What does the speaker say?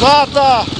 Ладно.